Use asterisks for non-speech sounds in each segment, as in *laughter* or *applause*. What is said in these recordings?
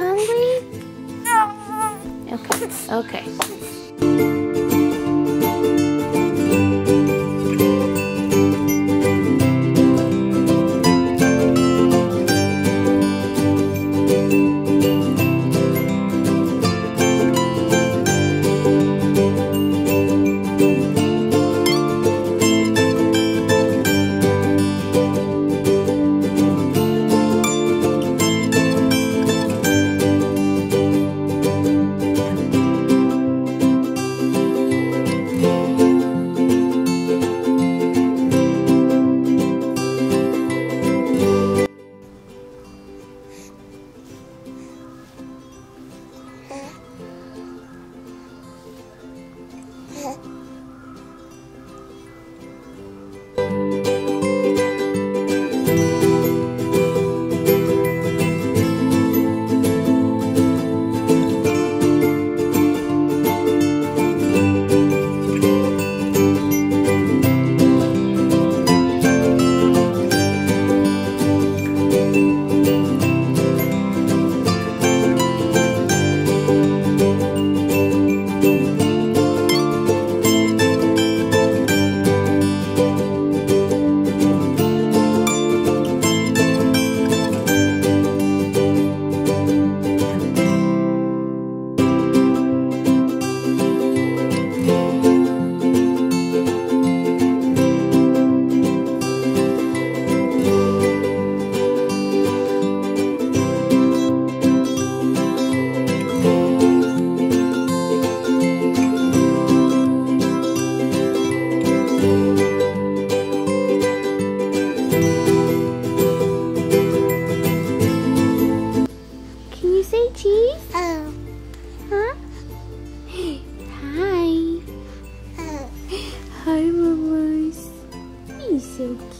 hungry? No. *laughs* Okay, okay.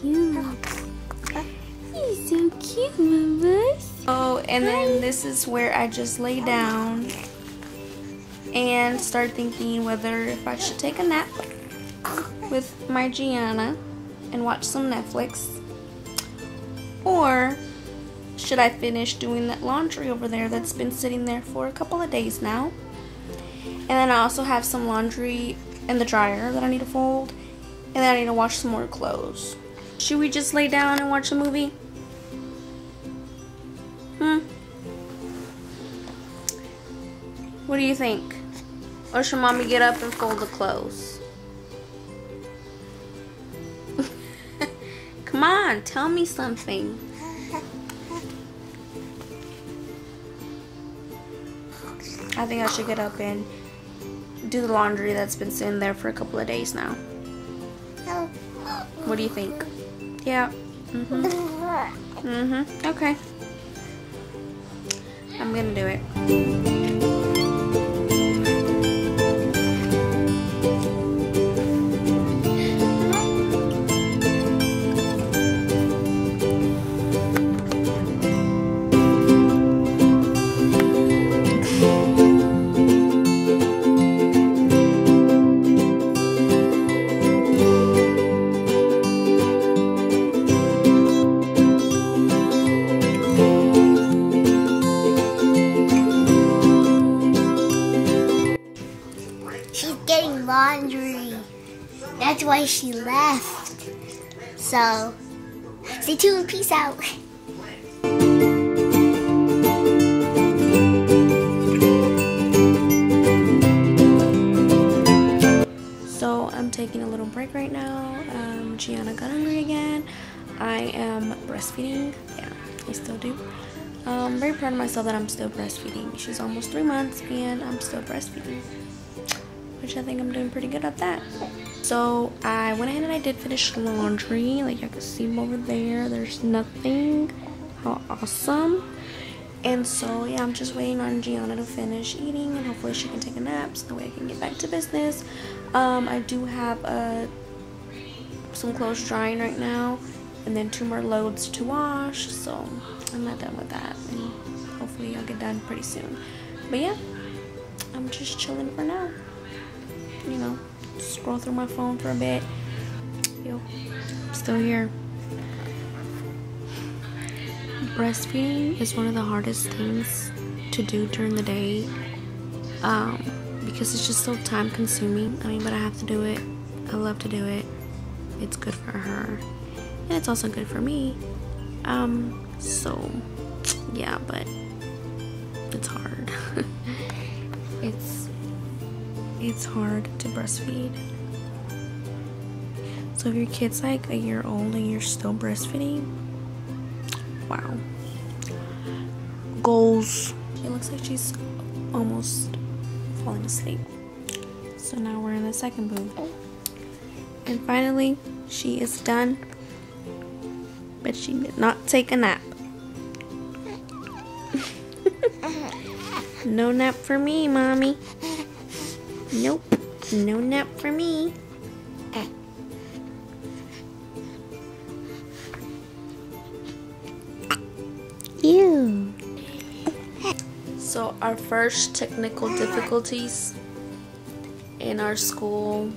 Cute. He's so cute, Mamas. Oh, and then this is where I just lay down and start thinking whether if I should take a nap with my Gianna and watch some Netflix or should I finish doing that laundry over there that's been sitting there for a couple of days now. And then I also have some laundry in the dryer that I need to fold. And then I need to wash some more clothes. Should we just lay down and watch a movie? Hmm? What do you think? Or should mommy get up and fold the clothes? *laughs* Come on, tell me something. I think I should get up and do the laundry that's been sitting there for a couple of days now. Oh. What do you think? Yeah. Mm-hmm. *laughs* Mm-hmm. Okay. I'm gonna do it. Getting laundry. That's why she left. So, stay tuned. Peace out. *laughs* So I'm taking a little break right now. Um, Gianna got hungry again. I am breastfeeding. Yeah, I still do. I'm very proud of myself that I'm still breastfeeding. She's almost three months and I'm still breastfeeding, which I think I'm doing pretty good at that. So I went ahead and I did finish laundry. Like you can see over there, there's nothing. How awesome. And so yeah, I'm just waiting on Gianna to finish eating and hopefully she can take a nap so that way I can get back to business. Um, I do have uh, some clothes drying right now and then two more loads to wash. So I'm not done with that and hopefully I'll get done pretty soon. But yeah, I'm just chilling for now. You know, scroll through my phone for a bit. Yo, still here. Breastfeeding is one of the hardest things to do during the day um, because it's just so time consuming. I mean, but I have to do it. I love to do it. It's good for her, and it's also good for me. Um, so yeah, but it's hard. *laughs* it's it's hard to breastfeed. So if your kid's like a year old and you're still breastfeeding, wow. Goals. It looks like she's almost falling asleep. So now we're in the second boob. And finally, she is done. But she did not take a nap. *laughs* no nap for me, mommy. Nope. No nap for me. Eh. Ew. So our first technical difficulties in our school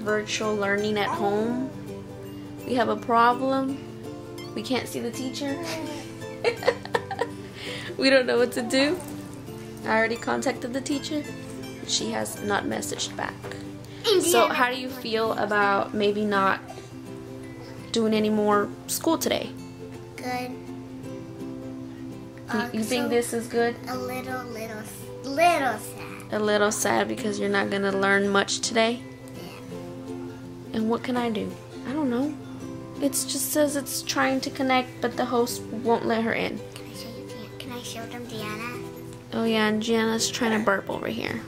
virtual learning at home. We have a problem. We can't see the teacher. *laughs* we don't know what to do. I already contacted the teacher. She has not messaged back. So how do you feel about maybe not doing any more school today? Good. You, um, you think this is good? A little, little, little sad. A little sad because you're not going to learn much today? And what can I do? I don't know. It just says it's trying to connect, but the host won't let her in. Can I show you? Can I show them Diana? Oh yeah, and Gianna's trying to burp over here.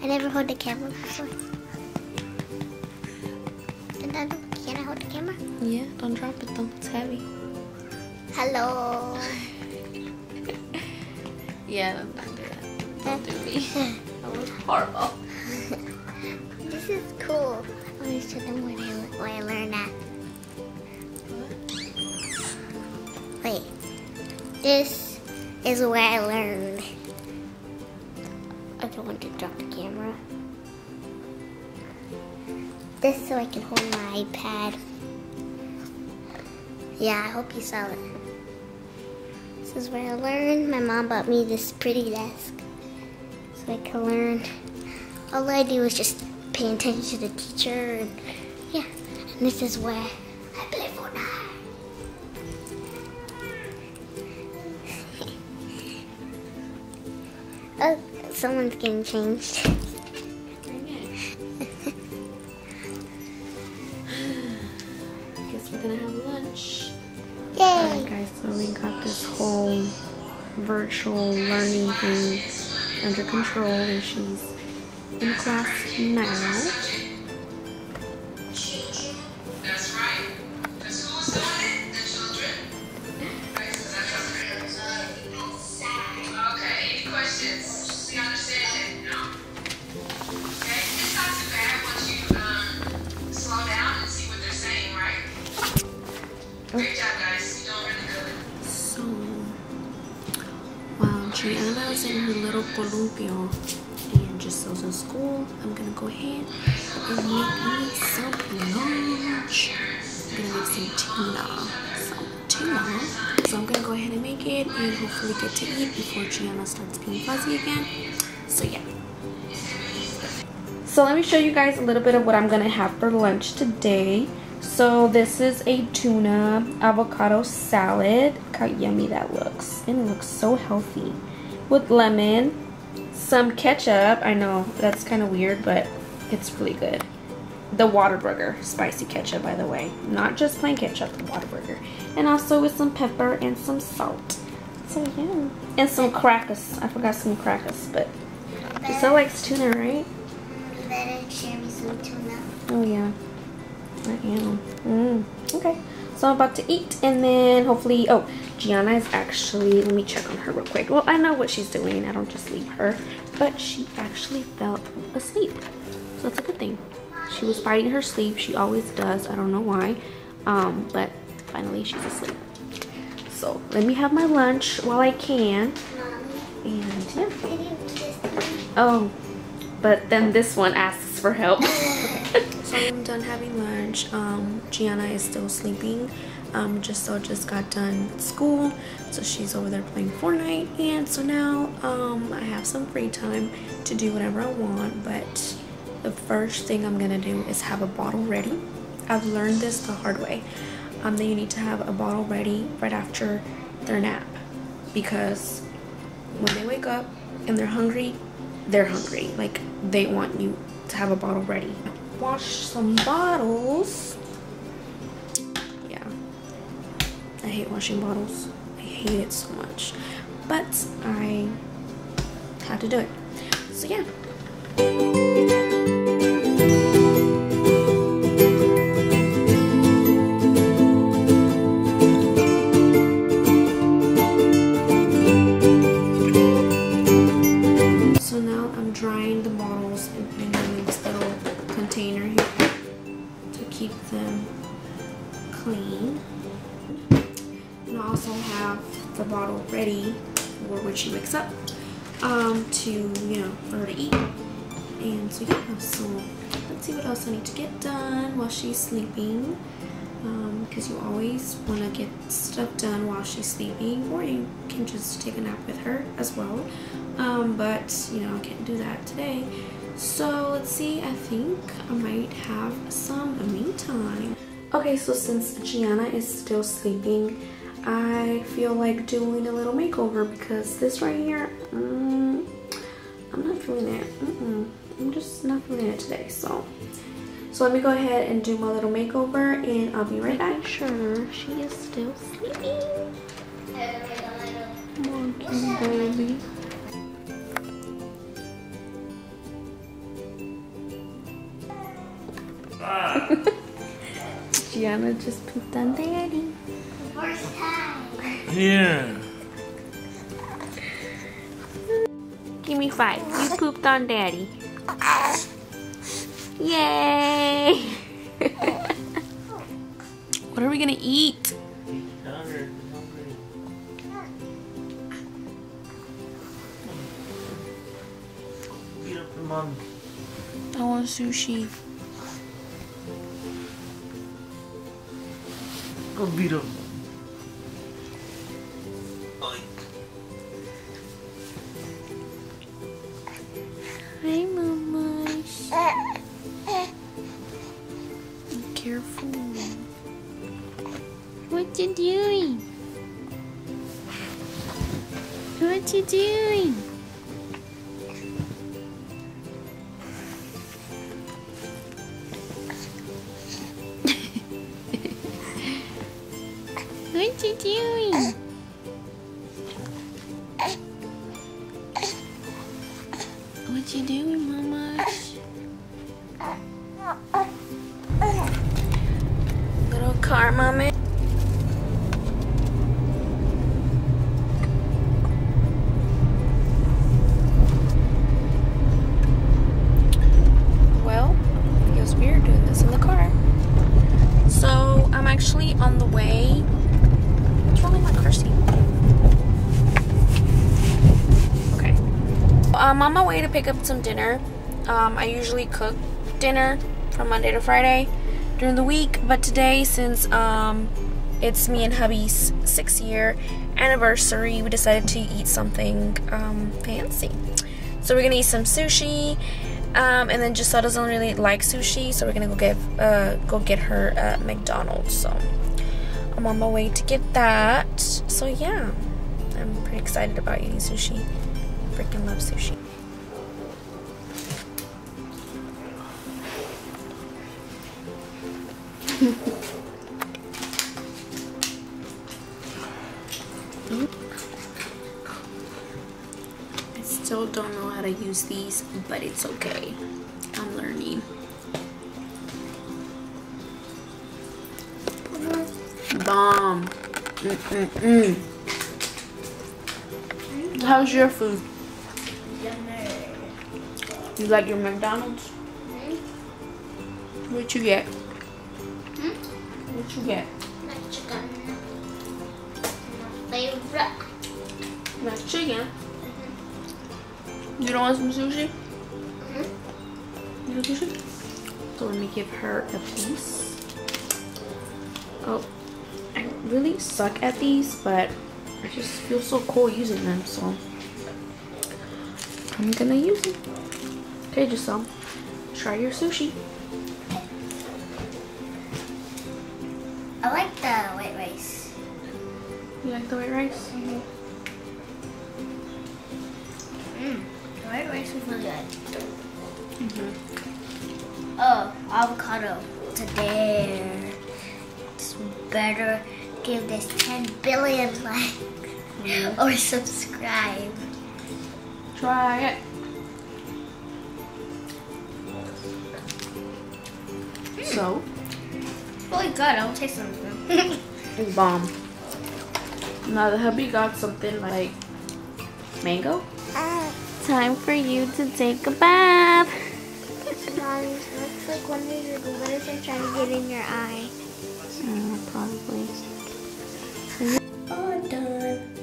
I never hold the camera before. Can I, can I hold the camera? Yeah, don't drop it though. It's heavy. Hello. *laughs* Yeah, don't, don't that. Don't do me. *laughs* That was horrible. *laughs* This is cool. I want to show them where I, where I learned that. This is where I learned. I don't want to drop the camera. This so I can hold my iPad. Yeah, I hope you saw it. This is where I learned. My mom bought me this pretty desk so I can learn. All I do is just pay attention to the teacher and yeah. And this is where someone's getting changed. Guess we're gonna have lunch. Yay! Alright guys, so we got this whole virtual learning thing under control and she's in class now. And Giselle's in school, I'm gonna go ahead and make me some lunch. I'm gonna make some tuna. Some tuna. So I'm gonna go ahead and make it and hopefully get to eat before Gianna starts being fuzzy again. So yeah. So let me show you guys a little bit of what I'm gonna have for lunch today. So this is a tuna avocado salad. Look how yummy that looks. And it looks so healthy. With lemon, some ketchup. I know that's kind of weird, but it's really good. The Whataburger spicy ketchup, by the way. Not just plain ketchup, the Whataburger. And also with some pepper and some salt. So yeah. And some crackers. I forgot some crackers, but Giselle likes tuna, right? You better share me some tuna. Oh yeah, I am. Mm. Okay, so I'm about to eat, and then hopefully, oh, Gianna is actually. Let me check on her real quick. Well, I know what she's doing. I don't just leave her, but she actually fell asleep, so that's a good thing. She was fighting her sleep. She always does. I don't know why, um, but finally she's asleep. So let me have my lunch while I can, and yeah. I didn't do this. Oh, but then this one asks for help. *laughs* So I'm done having lunch. Um, Gianna is still sleeping. Um, just so just got done school, so she's over there playing Fortnite, and so now um, I have some free time to do whatever I want. But the first thing I'm gonna do is have a bottle ready. I've learned this the hard way. Um, that you need to have a bottle ready right after their nap because when they wake up and they're hungry, they're hungry. Like they want you to have a bottle ready. Wash some bottles. Yeah. I hate washing bottles. I hate it so much. But I had to do it. So yeah. Keep them clean. And I also have the bottle ready for when she wakes up um, to, you know, for her to eat. And so yeah, so let's see what else I need to get done while she's sleeping. Because you always want to get stuff done while she's sleeping, or you can just take a nap with her as well. Um, but you know, I can't do that today. So let's see, I think I might have some me time. Okay, so since Gianna is still sleeping, I feel like doing a little makeover because this right here, mm, I'm not feeling it. Mm -mm. I'm just not feeling it today, so. So let me go ahead and do my little makeover and I'll be right back. Sure, she is still sleeping. Monkey baby. Gianna just pooped on daddy. First time. Here. Give me five. You pooped on daddy. Yay! *laughs* what are we gonna eat? Hungry. Beat up the mom. I want sushi. Go beat up. Hi, mamas. Be careful. What you doing? What you doing? What you doing, mama? Little car, mommy. To pick up some dinner. Um, I usually cook dinner from Monday to Friday during the week, but today, since um, it's me and hubby's six year anniversary, we decided to eat something um, fancy. So we're gonna eat some sushi, um, and then Giselle doesn't really like sushi, so we're gonna go get uh, go get her at McDonald's. So I'm on my way to get that. So yeah, I'm pretty excited about eating sushi. Freaking love sushi. I still don't know how to use these, but it's okay. I'm learning. Bomb. Mm-mm-mm. How's your food? You like your McDonald's? Mm-hmm. What you get? What you get? My chicken. Favorite. My chicken. You don't want some sushi? Mhm. You want sushi? So let me give her a piece. Oh, I really suck at these, but I just feel so cool using them, so I'm gonna use it. Okay, Giselle, try your sushi. Like the white rice? Mmm. The white rice is really good. Mm-hmm. Oh, avocado. It's a dare. It's better give this 10 billion likes mm-hmm. *laughs* or subscribe. Try it. Hmm. So, Really good. I'll taste something. it's *laughs* bomb. Now the hubby got something like mango. Time for you to take a bath. Mom, looks like one of your glitters are trying to get in your eye. Uh, probably. All done.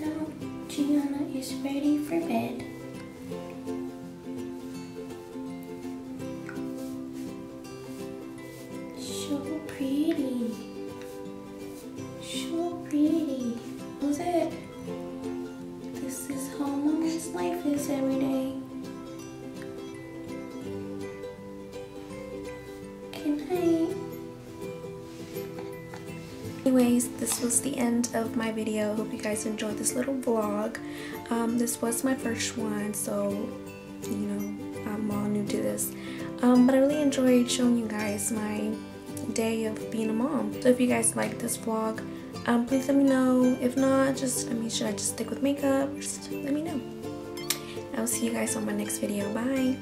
Now Gianna is ready for bed. Anyways, this was the end of my video. Hope you guys enjoyed this little vlog. Um, this was my first one, so you know I'm all new to this. Um, but I really enjoyed showing you guys my day of being a mom. So if you guys like this vlog, um, please let me know. If not, just I mean, should I just stick with makeup? Just let me know. I'll see you guys on my next video. Bye.